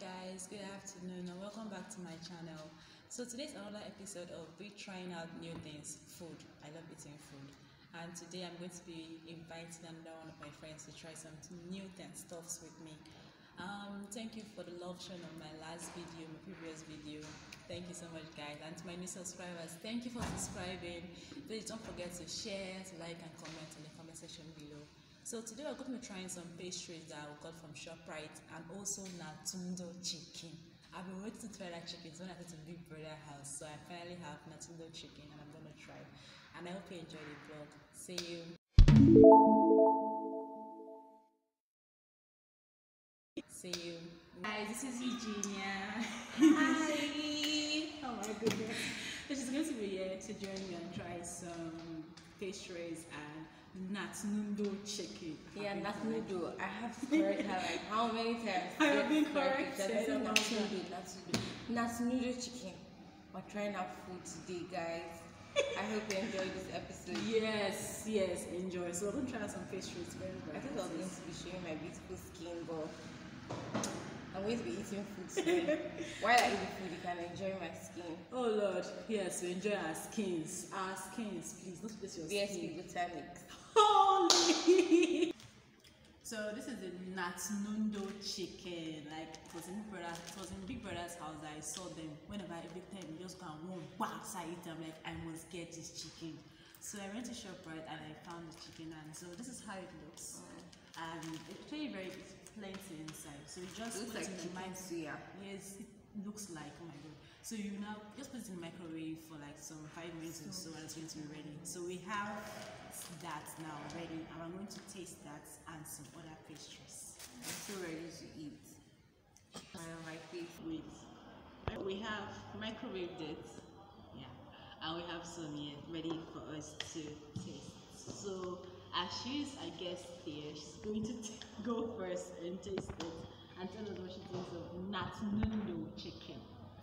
guys, good afternoon and welcome back to my channel. So today's another episode of be trying out new things, food. I love eating food. And today I'm going to be inviting another one of my friends to try some new things, stuffs with me. Um, thank you for the love shown on my last video, my previous video. Thank you so much guys. And to my new subscribers, thank you for subscribing. Please don't forget to share, to like and comment in the comment section below. So today we're going to be trying some pastries that we got from ShopRite and also Natnudo chicken. I've been waiting to try that chicken so when I went to Big Brother house. So I finally have Natnudo chicken and I'm going to try. And I hope you enjoy the vlog. See you. See you. Guys, this is Eugenia. Hi. oh my goodness. So she's going to be here to join me and try some pastries and Natnudo chicken. Yeah, noodle. I have to correct her like how many times? I have been Correct it. That is corrected. noodle, that's noodle. Noodle chicken. We're trying our food today, guys. I hope you enjoyed this episode. Yes, yes, enjoy. So we're going to try some pastries. Very, very I think I was going to be showing my beautiful skin, but I'm going to be eating food today. While I eat the food, you can enjoy my skin. Oh Lord, yes, we enjoy our skins. Our skins, please. Don't place your skin. BSP Botanics. Holy! So this is the Natnudo chicken. Like it was in Big Brother, it was in Big Brother's house I saw them. Whenever every time just go and one box I eat, I'm like, I must get this chicken. So I went to ShopRite and I found the chicken and so this is how it looks. Mm. And it's very very plenty inside. So you just looks put like it in the chicken mic- Yes, it looks like oh my god. So you now just put it in the microwave for like some five minutes or so and it's going to be ready. So we have that now ready and I'm going to taste that and some other pastries. I'm so ready to eat. I am my face. Wait. We have microwaved it. Yeah. And we have some here ready for us to taste. So as she's I guess here, she's going to t- go first and taste it and tell us what she thinks of Natnudo chicken.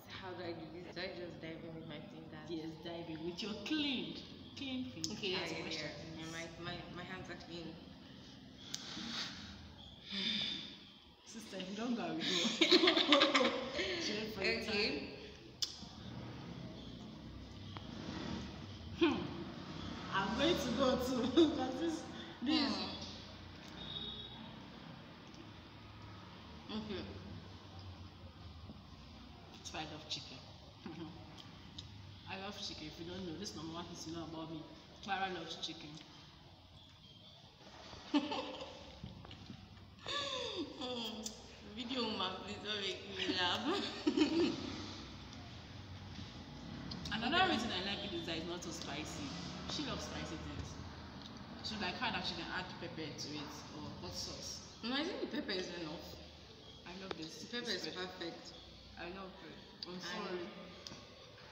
How do I do this? Do I just dive in with my fingers? Yes, diving with your clean, clean fingers. Okay, yeah, That's yeah, what yeah. yeah my, my, my hands are clean. Sister, you don't go, I too. because this, this. Hmm. Okay. Why I love chicken. I love chicken. If you don't know, this number one thing you know about me. Clara loves chicken. Video woman, please don't make me laugh. Another reason I like it is that it's not so spicy. She loves spicy things. So like her that she can add pepper to it or hot sauce. no, I think the pepper is enough. I love this. The pepper is perfect. I love it. I'm And sorry.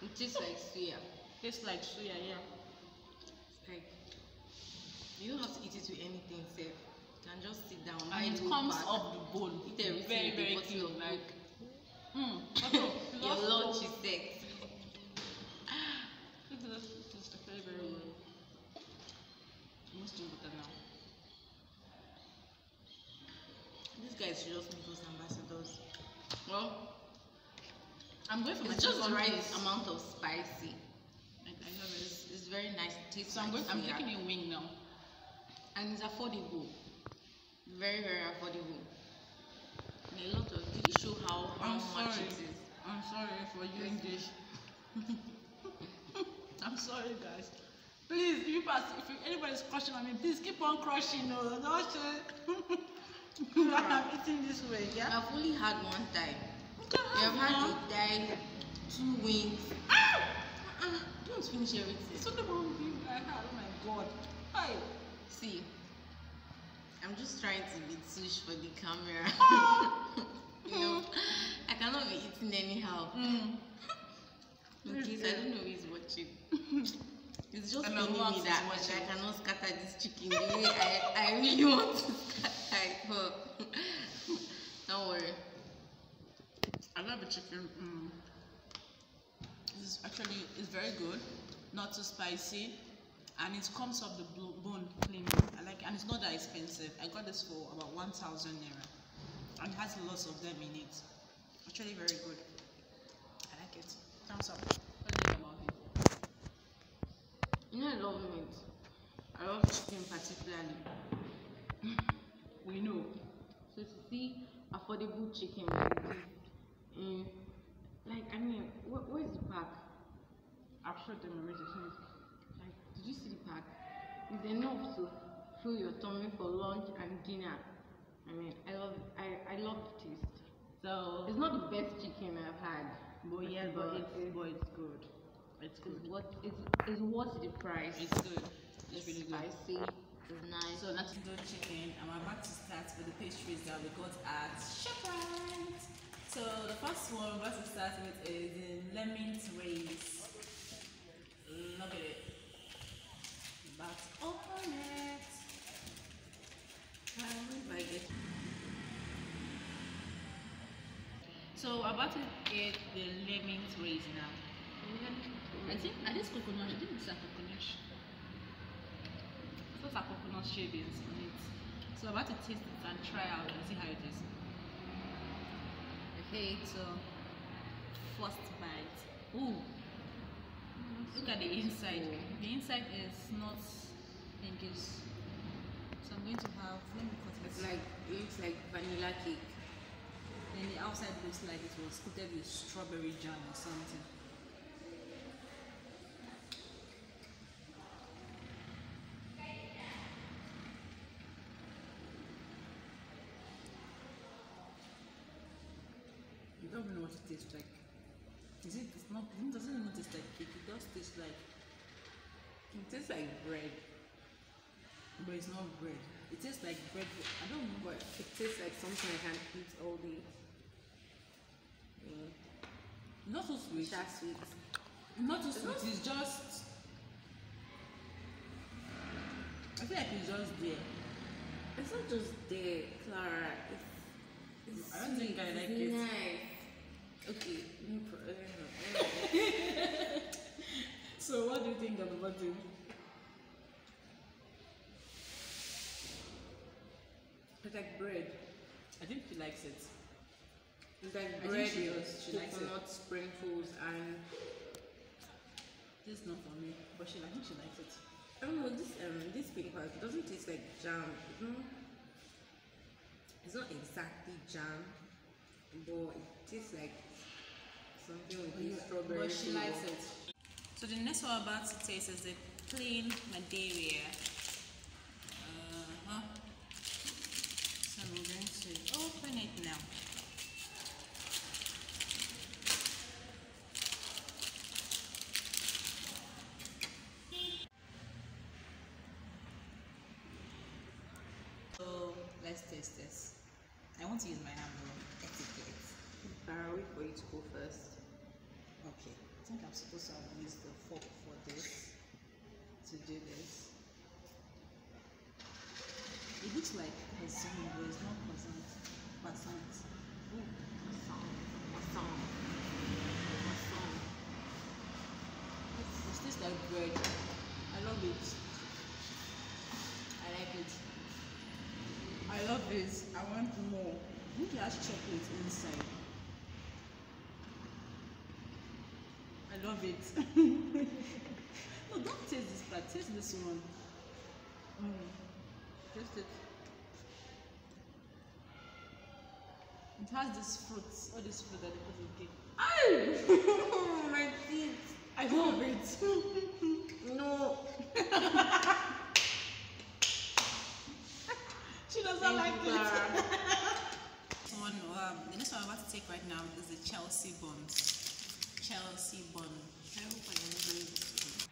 It tastes like suya. Tastes like suya, yeah. Like, you don't have to eat it with anything, safe. You can just sit down. And it comes pack, off the bone. Eat everything very, with very bottle of Like, milk. mm, Your lunch is sex. Look at this. This is very, very well. You do better now. These guys should just make us ambassadors. Well, I'm going for it's just the right taste. amount of spicy. I, I love it. It's, it's very nice. Tastes So I'm going. I'm taking a wing now, and it's affordable. very very affordable. And a lot of it show how how I'm much sorry. it is. I'm sorry for using this. I'm sorry, guys. Please, if you pass, if anybody's crushing on me, please keep on crushing. No, don't share. I'm eating this way, yeah. I've only had one time. You We have had a die, two wings. Uh-uh, don't finish everything. It's only one thing I had. Oh my god. Hi. See, I'm just trying to be tush for the camera. you know, I cannot be eating anyhow. Mm. In case I don't know who is. It's just paining mouth me that, watching. that I cannot scatter this chicken the way I, I really want to scatter it. But don't worry. I love the chicken. Mm. It's actually it's very good, not too spicy, and it comes off the bone clean. I like, and it's not that expensive. I got this for about one thousand naira, and it has lots of them in it. Actually, very good. I like it. Thumbs up. What do you think about it? You know I love meat. I love chicken particularly. We know. So to see affordable chicken like in eh, like I mean where, where's the park? I've showed them already. Like did you see the park? It's enough to fill your tummy for lunch and dinner. I mean I love I, I love the taste. So, It's not the best chicken I've had. but yeah, but it's, but it's good. It's It's good. what it's, it's worth the price. It's good. It's really good. spicy. It's nice. So that's good chicken. I'm about to start with the pastries that we got at Shoprite. So the first one we're about to start with is the lemon race. Look at it. About to open it. How do I get So we're about to get the lemon race now. I think are these coconut? I think these are coconut. Those are coconut shavings on it. So I'm about to taste it and try out and see how it is. Okay, so first bite. Ooh, look at the inside. The inside is not pinkish. So I'm going to have. Let me cut It's like it looks like vanilla cake. Then the outside looks like it was coated with strawberry jam or something. You don't even know what it tastes like. Is it? It's not. It doesn't even taste like cake. It does taste like, It tastes like bread, but it's not bread. It tastes like bread. I don't know. but it tastes like something I can eat all day. Mm. Not so sweet. Sha sweet. Not too sweet. It's just. I feel like it's just there. It's not just there, Clara. It's, it's I don't think I like it's it. Nice. Okay. No pro- uh, So what do you think of the bottle? It's like bread. I think she likes it. It's like bread she with. She coconut sprinkles and This is not for me, but she I think she likes it. I don't know this um this paper it doesn't taste like jam. It's not it's not exactly jam, but it tastes like something with the strawberry. But she likes it. So the next one I'm about to taste is the plain Madeira. I'm going to open it now. So let's taste this. I want to use my hand etiquette. I'll wait for you to go first. Okay, I think I'm supposed to have used the fork for this to do this. It looks like croissant, but it's not croissant. Croissant. Croissant. Croissant. Croissant. It tastes like bread. I love it. I like it. I love it. I want more. I think it has chocolate inside. I love it. no, don't taste this part. Taste this one. Mm. Taste it. It has this fruits, all this fruit that they put in cake. Oh my teeth. I love it. No. she doesn't Thank like it. One, um, the next one I'm about to take right now is the Chelsea buns. Chelsea bun. I hope I enjoy this one.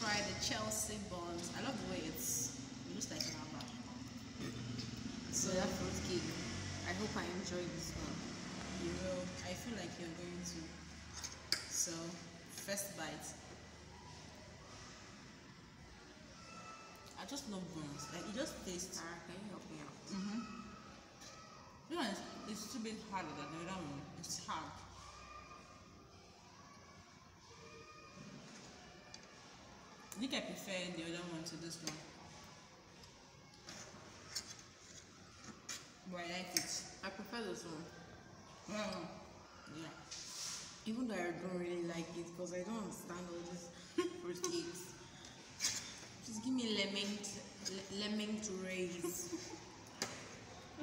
Try the Chelsea buns. I love the way it's it looks like lava. So that fruit cake. I hope I enjoy this one. You will. I feel like you're going to. So, first bite. I just love buns. Like it just tastes. Clara, can you help me out? Mm-hmm. This one is it's a bit harder than the other one. It's hard. I think I prefer the other one to this one. But I like it. I prefer this one. Mm. Yeah. Even though I don't really like it because I don't understand all these fruit cakes. Just give me lemon, le- lemon to raise.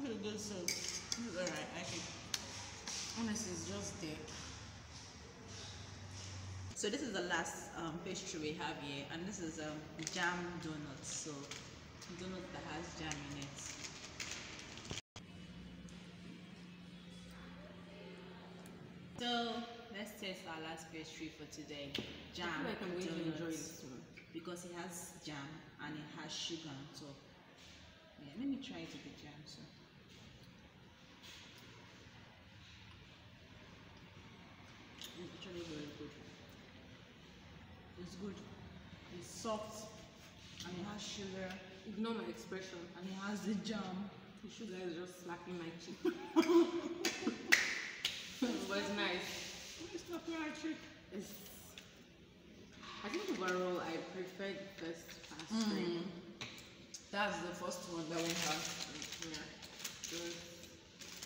This is good is alright, I think. Honestly, it's just there. So this is the last um, pastry we have here, and this is um, jam donuts. So donut that has jam in it. So let's taste our last pastry for today. Jam I feel like I'm enjoy this one. because it has jam and it has sugar on top. Yeah, let me try it with the jam. So. It's actually good. It's good. It's soft and it has sugar Ignore my expression. and it has the jam. The sugar is just slapping my cheek. but it's nice. It's not cheap. It's, I think overall I preferred first pastry. That's the first one that we have. Yeah.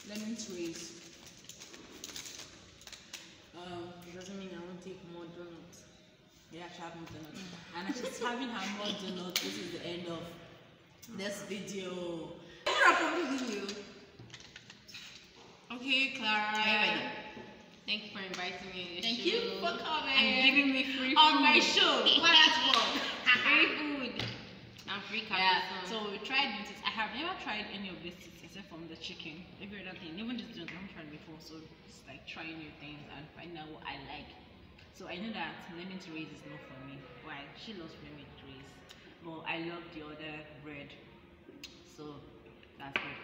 Lemon trees. Um, it doesn't mean I won't take more donuts. Yeah, she having donut. And she's having her more donut, this is the end of this video. Wrap up the video. Okay, Clara. Thank you for inviting me. Thank show. you for coming. And giving me free food. on my show. What that's for? free food. I'm free Yeah, so we tried this. I have never tried any of this except from the chicken. Every other thing, even just doing, I haven't tried before. So it's like trying new things and finding out what I like. So I know that lemon trees is not for me. Why? She loves lemon trees, But I love the other bread. So that's it.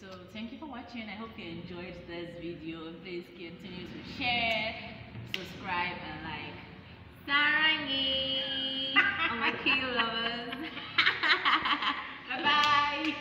So thank you for watching. I hope you enjoyed this video. Please continue to share, subscribe, and like. Sarangi! all my key lovers. Bye-bye.